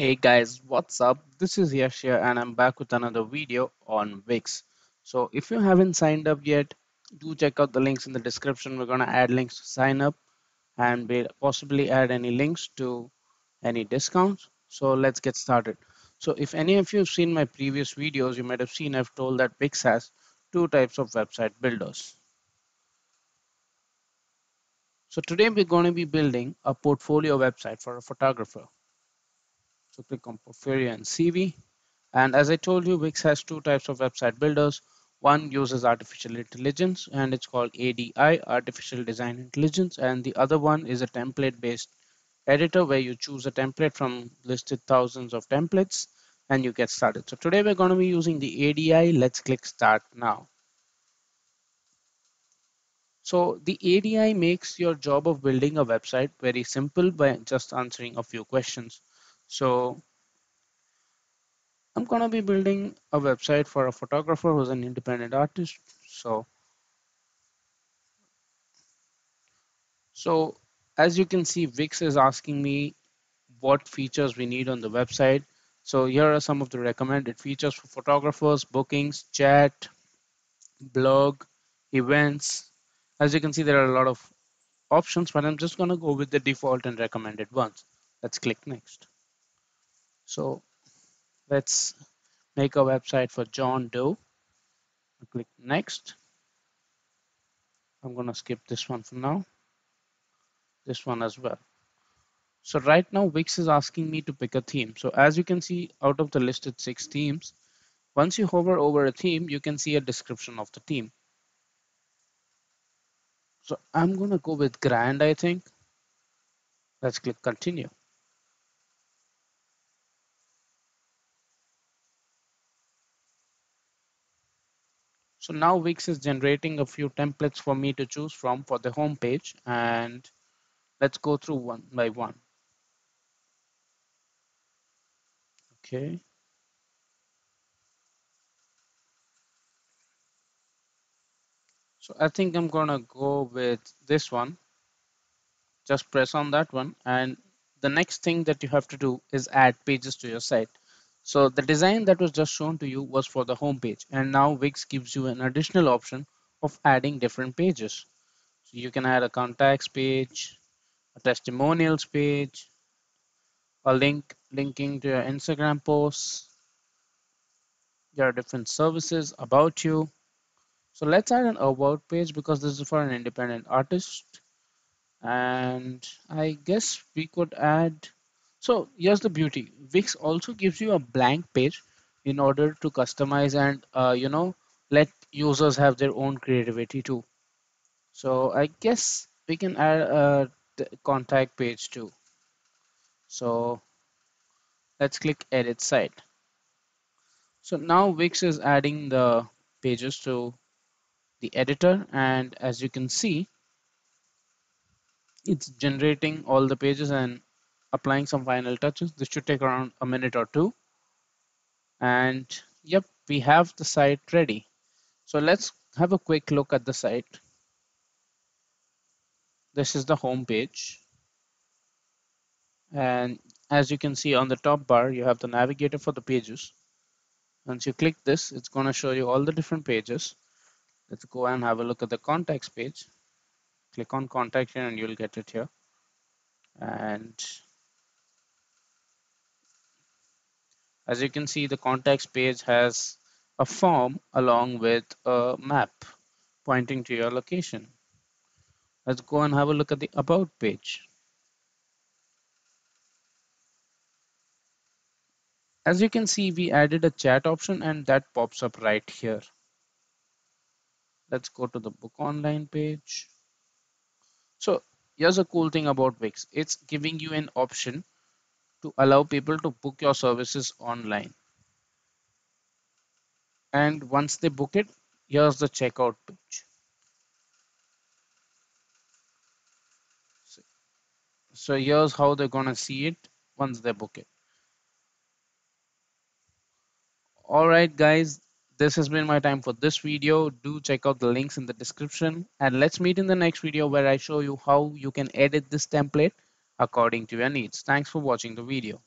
Hey guys, what's up? This is Yash here and I'm back with another video on Wix. So if you haven't signed up yet, do check out the links in the description. We're going to add links to sign up and we'll possibly add any links to any discounts. So let's get started. So if any of you have seen my previous videos, you might have seen I've told that Wix has two types of website builders. So today we're going to be building a portfolio website for a photographer. So click on Portfolio and CV. And as I told you, Wix has two types of website builders. One uses artificial intelligence and it's called ADI, Artificial Design Intelligence. And the other one is a template based editor where you choose a template from listed thousands of templates and you get started. So today we're going to be using the ADI. Let's click start now. So the ADI makes your job of building a website very simple by just answering a few questions. So I'm going to be building a website for a photographer who's an independent artist. So, so as you can see, Wix is asking me what features we need on the website. So here are some of the recommended features for photographers, bookings, chat, blog, events. As you can see, there are a lot of options, but I'm just going to go with the default and recommended ones. Let's click next. So let's make a website for John Doe. Click next. I'm going to skip this one for now. This one as well. So right now Wix is asking me to pick a theme. So as you can see out of the listed six themes, once you hover over a theme, you can see a description of the theme. So I'm going to go with grand, I think. Let's click continue. So now Wix is generating a few templates for me to choose from for the home page and let's go through one by one. Okay. So I think I'm gonna go with this one. Just press on that one and the next thing that you have to do is add pages to your site. So the design that was just shown to you was for the home page and now Wix gives you an additional option of adding different pages. So you can add a contacts page, a testimonials page, a link linking to your Instagram posts, your different services about you. So let's add an about page because this is for an independent artist. And I guess we could add so here's the beauty. Wix also gives you a blank page in order to customize and uh, you know let users have their own creativity too. So I guess we can add a contact page too. So let's click edit site. So now Wix is adding the pages to the editor and as you can see it's generating all the pages and applying some final touches. This should take around a minute or two. And yep, we have the site ready. So let's have a quick look at the site. This is the home page. And as you can see on the top bar, you have the navigator for the pages. Once you click this, it's going to show you all the different pages. Let's go and have a look at the contacts page. Click on contact here and you'll get it here. And As you can see, the contacts page has a form along with a map pointing to your location. Let's go and have a look at the about page. As you can see, we added a chat option and that pops up right here. Let's go to the book online page. So here's a cool thing about Wix. It's giving you an option to allow people to book your services online. And once they book it, here's the checkout page. So here's how they're gonna see it once they book it. All right, guys, this has been my time for this video. Do check out the links in the description and let's meet in the next video where I show you how you can edit this template according to your needs. Thanks for watching the video.